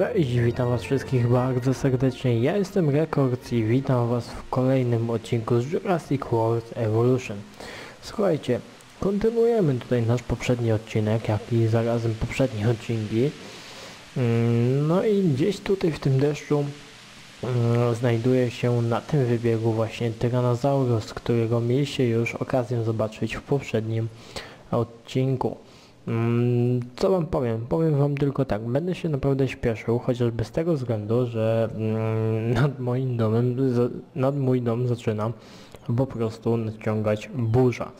Cześć, witam was wszystkich bardzo serdecznie. Ja jestem Rekord i witam was w kolejnym odcinku z Jurassic World Evolution. Słuchajcie, kontynuujemy tutaj nasz poprzedni odcinek, jak i zarazem poprzednie odcinki. Mm, No i gdzieś tutaj w tym deszczu mm, znajduje się na tym wybiegu właśnie Tyrannosaurus, którego mieliście już okazję zobaczyć w poprzednim odcinku. Mm, Co wam powiem? Powiem wam tylko tak, będę się naprawdę śpieszył, chociażby z tego względu, że mm, nad moim domem, nad mój dom zaczyna po prostu nadciągać burza.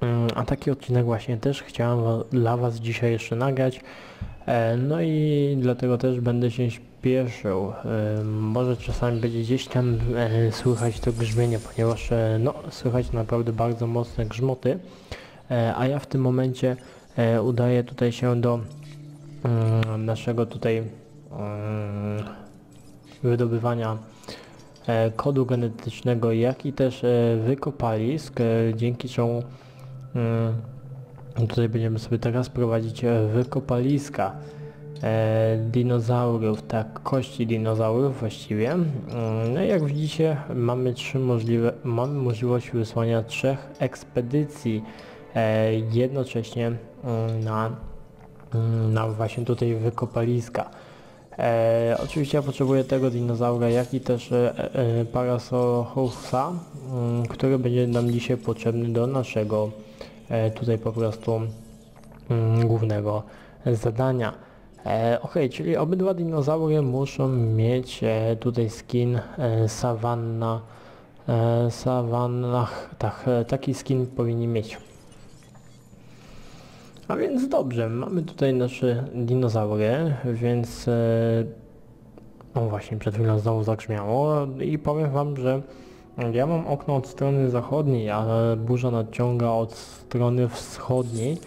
Mm, A taki odcinek właśnie też chciałem dla was dzisiaj jeszcze nagrać. E, No i dlatego też będę się śpieszył. E, Może czasami będzie gdzieś tam e, słychać to grzmienie, ponieważ no, słychać naprawdę bardzo mocne grzmoty. A ja w tym momencie udaję tutaj się do mm, naszego tutaj mm, wydobywania e, kodu genetycznego, jak i też e, wykopalisk, e, dzięki czemu mm, tutaj będziemy sobie teraz prowadzić e, wykopaliska e, dinozaurów, tak, kości dinozaurów właściwie. No jak widzicie mamy trzy możliwe, mamy możliwość wysłania trzech ekspedycji e, jednocześnie na, mm, na właśnie tutaj wykopaliska. E, oczywiście ja potrzebuję tego dinozaura, jak i też e, e, mm, który będzie nam dzisiaj potrzebny do naszego e, tutaj po prostu mm, głównego zadania. E, ok, czyli obydwa dinozaury muszą mieć e, tutaj skin e, savanna. E, savannach, tak, e, taki skin powinni mieć. A więc dobrze, mamy tutaj nasze dinozaury, więc e, o właśnie przed chwilą znowu zagrzmiało i powiem wam, że ja mam okno od strony zachodniej, a burza nadciąga od strony wschodniej,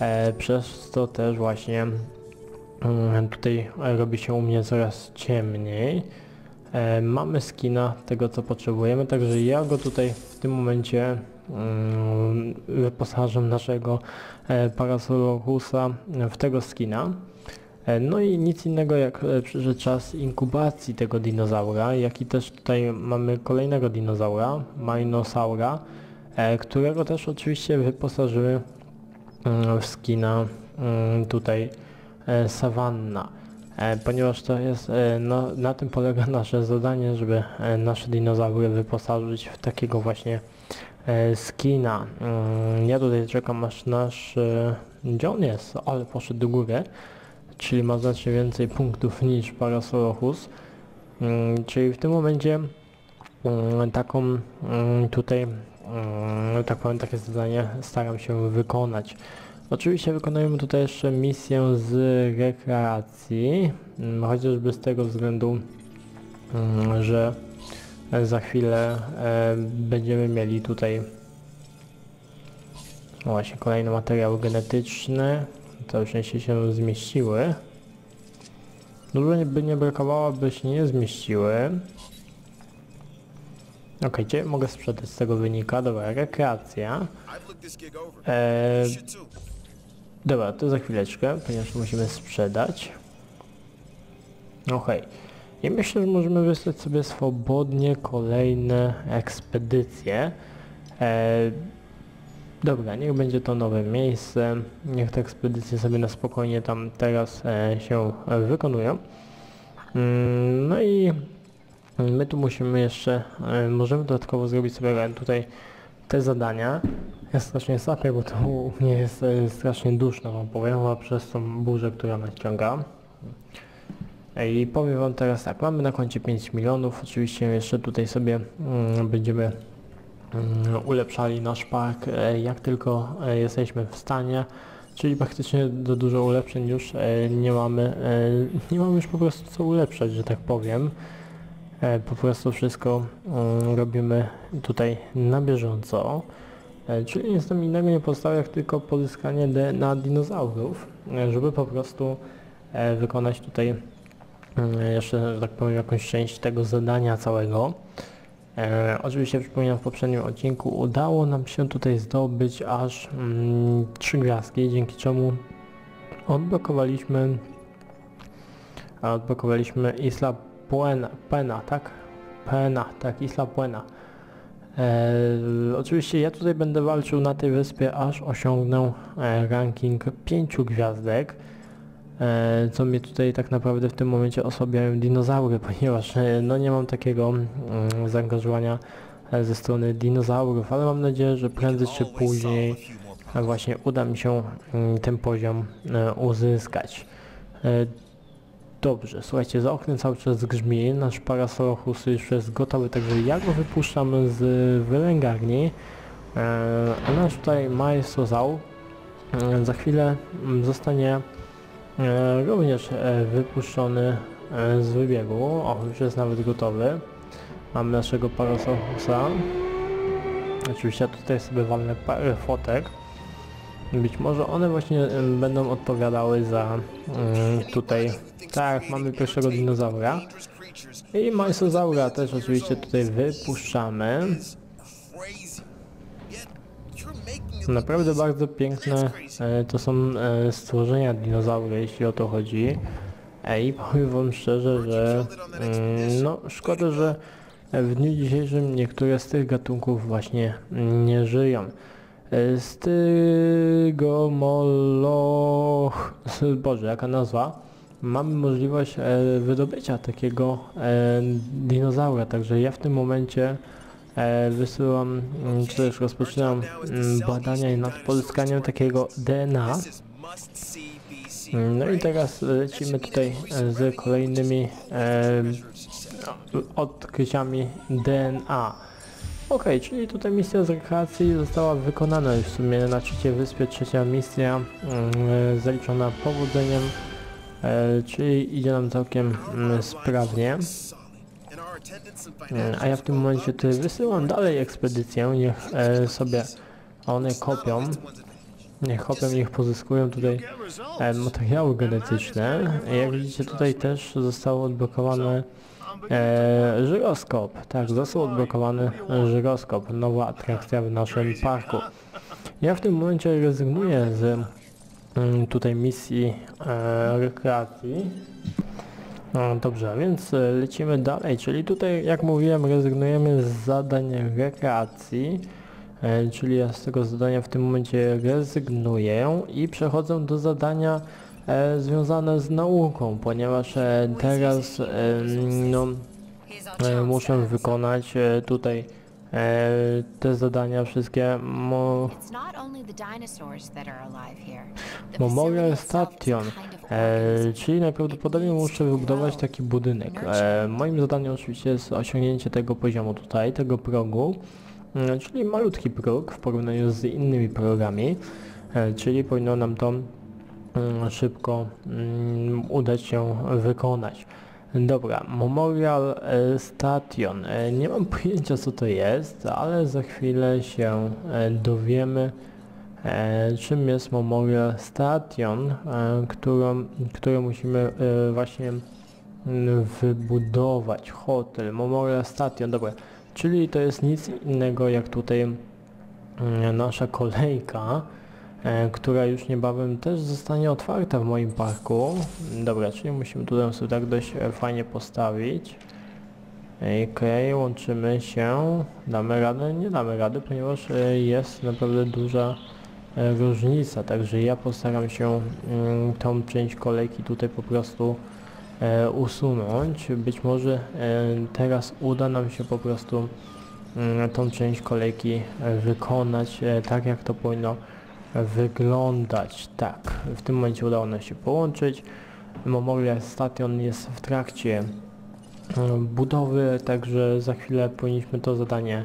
e, przez to też właśnie mm, tutaj robi się u mnie coraz ciemniej. E, mamy skina tego co potrzebujemy, także ja go tutaj w tym momencie mm, wyposażam naszego e, Parasaurolosa w tego skina. E, No i nic innego jak e, przyszedł czas inkubacji tego dinozaura, jak i też tutaj mamy kolejnego dinozaura, Minosaura, e, którego też oczywiście wyposażyły mm, w skina mm, tutaj e, Savanna. E, Ponieważ to jest, e, no, na tym polega nasze zadanie, żeby e, nasze dinozaury wyposażyć w takiego właśnie e, skina. Mm, Ja tutaj czekam aż nasz, e, gdzie on jest, ale poszedł do góry, czyli ma znacznie więcej punktów niż Parasaurolochus. Mm, Czyli w tym momencie taką tutaj, tak powiem, takie zadanie staram się wykonać. Oczywiście wykonujemy tutaj jeszcze misję z rekreacji, chociażby z tego względu, że za chwilę e, będziemy mieli tutaj no właśnie kolejne materiały genetyczne, całe szczęście się zmieściły. Dużo nie- by nie brakowało, by się nie zmieściły. Okej, gdzie mogę sprzedać z tego wynika? Dobra, rekreacja. Eee. Dobra, to za chwileczkę, ponieważ musimy sprzedać. Okej. I myślę, że możemy wysłać sobie swobodnie kolejne ekspedycje. E, dobra, niech będzie to nowe miejsce. Niech te ekspedycje sobie na spokojnie tam teraz e, się wykonują. Mm, no i my tu musimy jeszcze, e, możemy dodatkowo zrobić sobie tutaj te zadania. Ja strasznie sapię, bo to u mnie jest e, strasznie duszno, powiem, a przez tą burzę, która nadciąga. E, I powiem wam teraz tak, mamy na koncie 5 milionów, oczywiście jeszcze tutaj sobie mm, będziemy mm, ulepszali nasz park jak tylko jesteśmy w stanie, czyli praktycznie do dużo ulepszeń już nie mamy, nie mamy już po prostu co ulepszać, że tak powiem. Po prostu wszystko mm, robimy tutaj na bieżąco. Czyli nic nam innego nie pozostało jak tylko pozyskanie DNA dinozaurów, żeby po prostu wykonać tutaj jeszcze, że tak powiem, jakąś część tego zadania całego. E, oczywiście przypominam w poprzednim odcinku udało nam się tutaj zdobyć aż mm, trzy gwiazdki, dzięki czemu odblokowaliśmy odblokowaliśmy Isla Buena, Pena, tak? Pena, tak, Isla Buena. E, oczywiście ja tutaj będę walczył na tej wyspie, aż osiągnę e, ranking 5 gwiazdek. E, co mnie tutaj tak naprawdę w tym momencie osłabiają dinozaury, ponieważ e, no nie mam takiego mm, zaangażowania e, ze strony dinozaurów, ale mam nadzieję, że prędzej czy później właśnie uda mi się mm, ten poziom uzyskać. Dobrze, słuchajcie, za oknem cały czas grzmi, nasz parasolochus już jest gotowy, także ja go wypuszczam z wylęgarni, a nasz tutaj maestozał e, za chwilę mm, zostanie również e, wypuszczony e, z wybiegu, o już jest nawet gotowy, mamy naszego parasolochusa, oczywiście tutaj sobie walnę parę fotek, być może one właśnie będą odpowiadały za em, tutaj, tak, mamy pierwszego dinozaura. I majsozaura też oczywiście tutaj wypuszczamy. Naprawdę bardzo piękne e, to są e, stworzenia dinozaury, jeśli o to chodzi. E, I powiem wam szczerze, że mm, no szkoda, że w dniu dzisiejszym niektóre z tych gatunków właśnie nie żyją. E, Z tego moloch... Boże, jaka nazwa? Mamy możliwość e, wydobycia takiego e, dinozaura, także ja w tym momencie e, wysyłam, mm, czy też rozpoczynam mm, badania nad pozyskaniem takiego DNA. No i teraz lecimy tutaj e, z kolejnymi e, odkryciami DNA. Okej, czyli tutaj misja z rekreacji została wykonana już w sumie na trzeciej wyspie, trzecia misja mm, zaliczona powodzeniem, e, czyli idzie nam całkiem mm, sprawnie. Mm, A ja w tym momencie tutaj wysyłam dalej ekspedycję, niech e, sobie one kopią, niech kopią, niech pozyskują tutaj e, materiały genetyczne. Jak widzicie tutaj też zostało odblokowane e, żyroskop. Tak, został odblokowany żyroskop, nowa atrakcja w naszym parku. Ja w tym momencie rezygnuję z mm, tutaj misji e, rekreacji. No, dobrze, więc e, lecimy dalej, czyli tutaj jak mówiłem rezygnujemy z zadań rekreacji, e, czyli ja z tego zadania w tym momencie rezygnuję i przechodzę do zadania e, związane z nauką, ponieważ e, teraz e, no, e, muszę wykonać tutaj e, te zadania wszystkie mo, Memorial Station, e, czyli najprawdopodobniej muszę wybudować taki budynek. E, moim zadaniem oczywiście jest osiągnięcie tego poziomu tutaj, tego progu, e, czyli malutki próg w porównaniu z innymi progami, e, czyli powinno nam to mm, szybko mm, udać się wykonać. Dobra, Memorial e, Station. E, nie mam pojęcia co to jest, ale za chwilę się e, dowiemy czym jest Memorial Station, którą, który musimy właśnie mm, wybudować. Hotel, Memorial Station, dobra. Czyli to jest nic innego jak tutaj mm, nasza kolejka, która już niebawem też zostanie otwarta w moim parku. Dobra, czyli musimy tutaj sobie tak dość e, fajnie postawić. Okej, łączymy się. Damy radę? Nie damy rady, ponieważ e, jest naprawdę duża e, różnica, także ja postaram się mm, tą część kolejki tutaj po prostu e, usunąć. Być może e, teraz uda nam się po prostu mm, tą część kolejki e, wykonać e, tak jak to powinno wyglądać. Tak, w tym momencie udało nam się połączyć. Memorial Station jest w trakcie e, budowy, także za chwilę powinniśmy to zadanie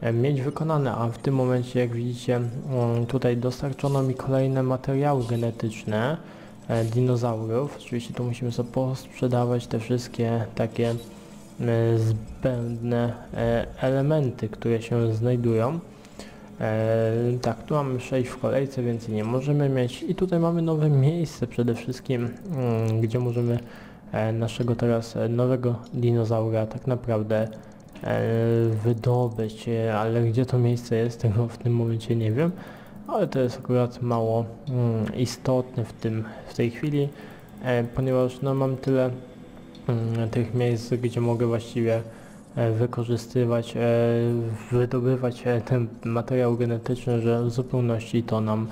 e, mieć wykonane, a w tym momencie jak widzicie mm, tutaj dostarczono mi kolejne materiały genetyczne e, dinozaurów. Oczywiście tu musimy sobie posprzedawać te wszystkie takie e, zbędne e, elementy, które się znajdują. E, tak, tu mamy 6 w kolejce, więcej nie możemy mieć i tutaj mamy nowe miejsce przede wszystkim, mm, gdzie możemy e, naszego teraz e, nowego dinozaura tak naprawdę e, wydobyć, ale gdzie to miejsce jest, tego w tym momencie nie wiem, ale to jest akurat mało mm, istotne w tym w tej chwili. e, ponieważ no, mam tyle mm, tych miejsc, gdzie mogę właściwie wykorzystywać, e, wydobywać e, ten materiał genetyczny, że w zupełności to nam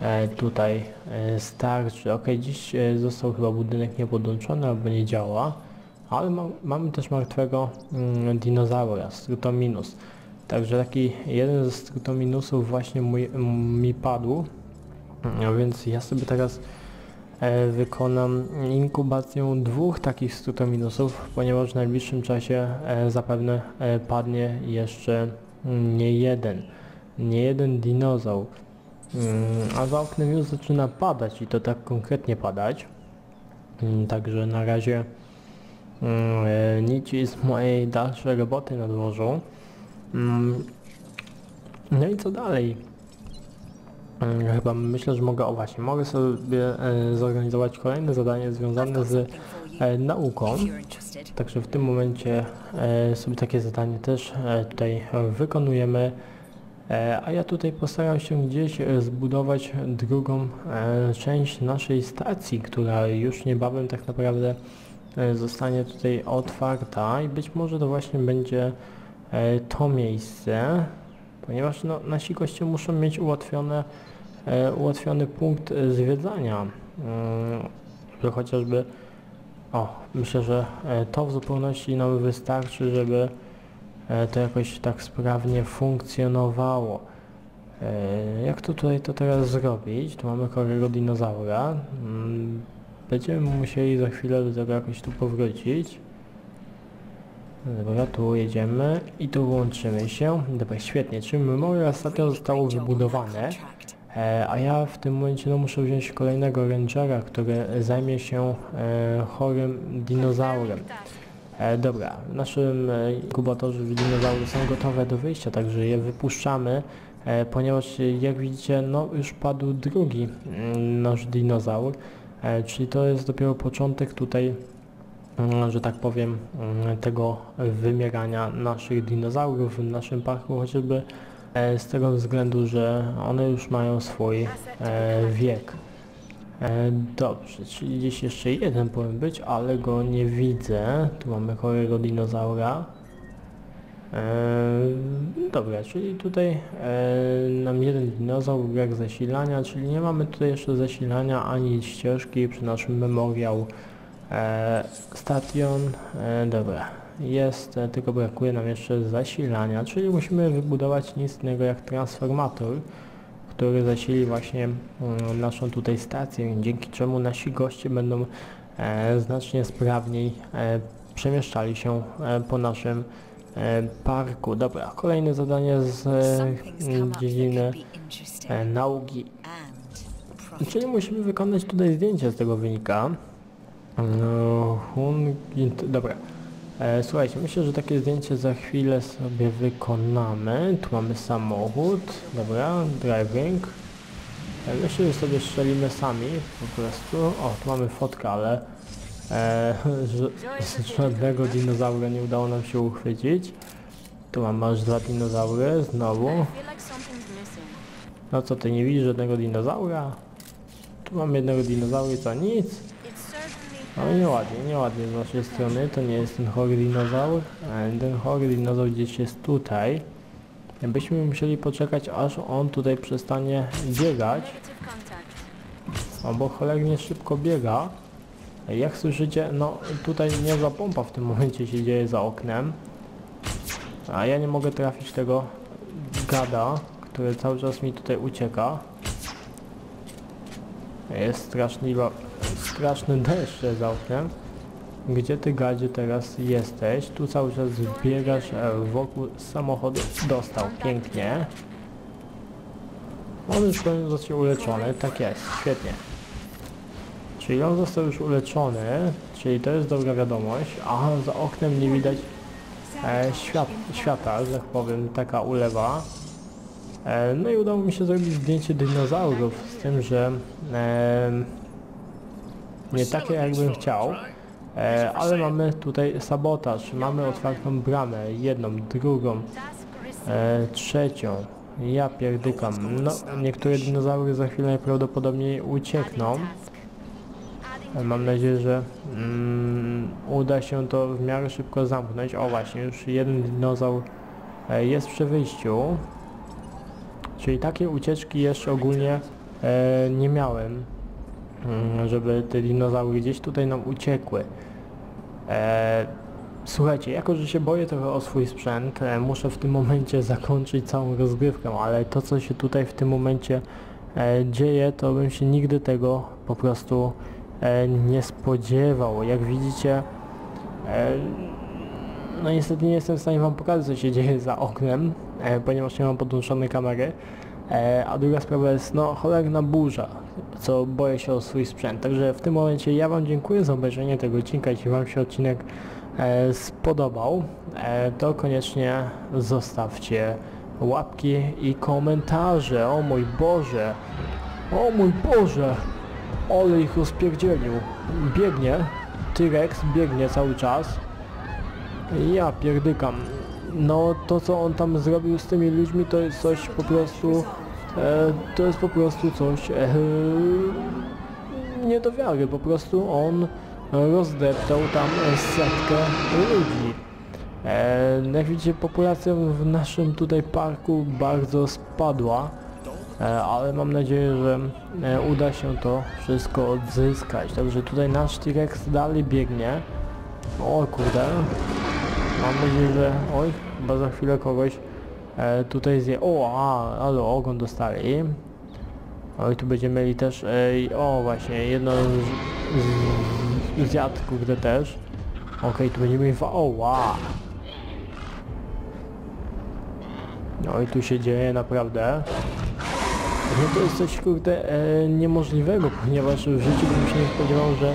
e, tutaj e, starczy. Ok, dziś e, został chyba budynek niepodłączony albo nie działa, ale ma, mamy też martwego mm, dinozaura, Strutominus. Także taki jeden ze Strutominusów właśnie mój, mi padł, a więc ja sobie teraz e, wykonam inkubację dwóch takich Strutominusów, ponieważ w najbliższym czasie e, zapewne e, padnie jeszcze nie jeden, nie jeden dinozaur. Mm, A za oknem już zaczyna padać i to tak konkretnie padać. Mm, Także na razie mm, e, nici z mojej dalszej roboty na dworzu. No i co dalej? Mm, Chyba myślę, że mogę, o właśnie, mogę sobie e, zorganizować kolejne zadanie związane z e, nauką. Także w tym momencie e, sobie takie zadanie też tutaj wykonujemy. A ja tutaj postaram się gdzieś zbudować drugą część naszej stacji, która już niebawem tak naprawdę zostanie tutaj otwarta i być może to właśnie będzie to miejsce, ponieważ no, nasi goście muszą mieć ułatwione, e, ułatwiony punkt e, zwiedzania, że chociażby o, myślę, że e, to w zupełności nam wystarczy, żeby e, to jakoś tak sprawnie funkcjonowało. E, Jak to tutaj to teraz zrobić? Tu mamy chorego dinozaura. Mm, Będziemy musieli za chwilę do tego jakoś tu powrócić. Dobra, tu jedziemy i tu łączymy się. Dobra, świetnie. Czyli Memorial ostatnio zostało wybudowane. E, a ja w tym momencie no, muszę wziąć kolejnego rangera, który zajmie się e, chorym dinozaurem. E, dobra, w naszym e, inkubatorze dinozaury są gotowe do wyjścia, także je wypuszczamy, e, ponieważ jak widzicie, no już padł drugi mm, nasz dinozaur, e, czyli to jest dopiero początek tutaj, że tak powiem, mm, tego wymierania naszych dinozaurów w naszym parku, chociażby e, z tego względu, że one już mają swój e, wiek. E, dobrze, czyli gdzieś jeszcze jeden powinien być, ale go nie widzę. Tu mamy chorego dinozaura. E, dobra, czyli tutaj nam jeden dinozaur, brak zasilania, czyli nie mamy tutaj jeszcze zasilania ani ścieżki przy naszym memoriał e, station. E, dobra, jest, e, tylko brakuje nam jeszcze zasilania, czyli musimy wybudować nic innego jak transformator, który zasili właśnie mm, naszą tutaj stację, dzięki czemu nasi goście będą znacznie sprawniej przemieszczali się po naszym parku. Dobra, kolejne zadanie z dziedziny nauki. Czyli musimy wykonać tutaj zdjęcie z tego wynika. No, Hungint, dobra. E, słuchajcie, myślę, że takie zdjęcie za chwilę sobie wykonamy. Tu mamy samochód, dobra, driving. E, myślę, że sobie strzelimy sami po prostu. O, tu mamy fotkę, ale e, żadnego dinozaura nie udało nam się uchwycić. Tu mam aż dwa dinozaury, znowu. No co, ty nie widzisz żadnego dinozaura? Tu mam jednego dinozaura co, nic? No nieładnie, nieładnie z naszej strony, to nie jest ten chory dinozaur. Ten chory dinozaur gdzieś jest tutaj. Byśmy musieli poczekać aż on tutaj przestanie biegać, o, bo cholernie szybko biega. Jak słyszycie, no tutaj niezła pompa w tym momencie się dzieje za oknem. A ja nie mogę trafić tego gada, który cały czas mi tutaj ucieka. Jest straszliwa, straszny deszcz za oknem. Gdzie ty gadzie teraz jesteś? Tu cały czas biegasz e, wokół samochodu. Dostał, pięknie. On już powinien zostać uleczony, tak jest, świetnie. Czyli on został już uleczony, czyli to jest dobra wiadomość. Aha, za oknem nie widać e, świat, świata, że tak powiem, taka ulewa. E, no i udało mi się zrobić zdjęcie dinozaurów, tym, że e, nie takie jakbym chciał, e, ale mamy tutaj sabotaż, mamy otwartą bramę, jedną, drugą, e, trzecią. Ja pierdykam. No, niektóre dinozaury za chwilę najprawdopodobniej uciekną. Mam nadzieję, że mm, uda się to w miarę szybko zamknąć. O właśnie, już jeden dinozaur e, jest przy wyjściu. Czyli takiej ucieczki jeszcze ogólnie nie miałem, mm, żeby te dinozaury gdzieś tutaj nam uciekły. E, słuchajcie, jako że się boję trochę o swój sprzęt, e, muszę w tym momencie zakończyć całą rozgrywkę, ale to co się tutaj w tym momencie e, dzieje, to bym się nigdy tego po prostu e, nie spodziewał. Jak widzicie, e, no niestety nie jestem w stanie wam pokazać co się dzieje za oknem, e, ponieważ nie mam podłączonej kamery. E, a druga sprawa jest no cholerna burza, co boję się o swój sprzęt. Także w tym momencie ja wam dziękuję za obejrzenie tego odcinka. Jeśli wam się odcinek e, spodobał, e, to koniecznie zostawcie łapki i komentarze. O mój Boże! O mój Boże! Ole ich rozpierdzielił. Biegnie. T-Rex biegnie cały czas. Ja pierdykam. No to co on tam zrobił z tymi ludźmi to jest coś po prostu... E, to jest po prostu coś... E, nie do wiary. Po prostu on rozdeptał tam setkę ludzi. E, jak widzicie populacja w naszym tutaj parku bardzo spadła. E, ale mam nadzieję, że e, uda się to wszystko odzyskać. Także tutaj nasz T-Rex dalej biegnie. O kurde. Mam nadzieję, że... Oj, chyba za chwilę kogoś e, tutaj zje... O, a, ale ogon dostali. Oj, tu będziemy mieli też... E, o, właśnie, jedno z, z, zjadł kurde też. Okej, tu będziemy mieli... O, wow. No i tu się dzieje naprawdę. No to jest coś kurde e, niemożliwego, ponieważ w życiu bym się nie spodziewał, że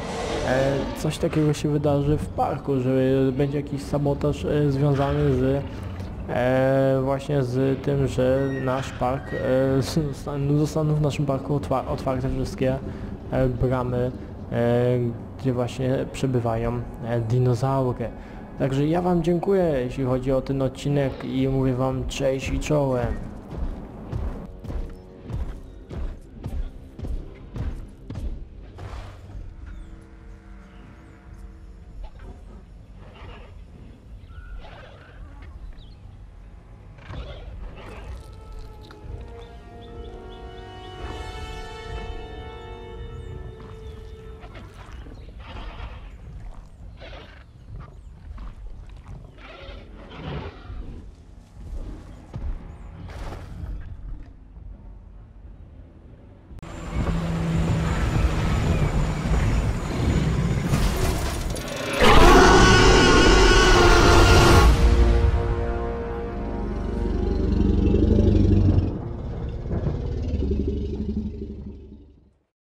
coś takiego się wydarzy w parku, że będzie jakiś sabotaż e, związany z e, właśnie z tym, że nasz park, e, zostaną- w naszym parku otwa- otwarte wszystkie e, bramy, e, gdzie właśnie przebywają e, dinozaury. Także ja wam dziękuję, jeśli chodzi o ten odcinek i mówię wam cześć i czołem.